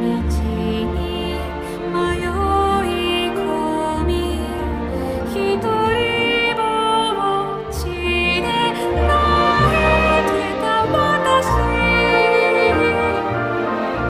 你记忆。